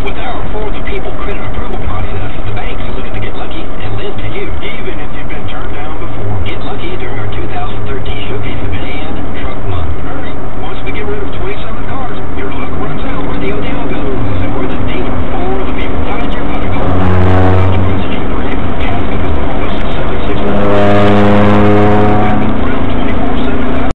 without all the people credit approval.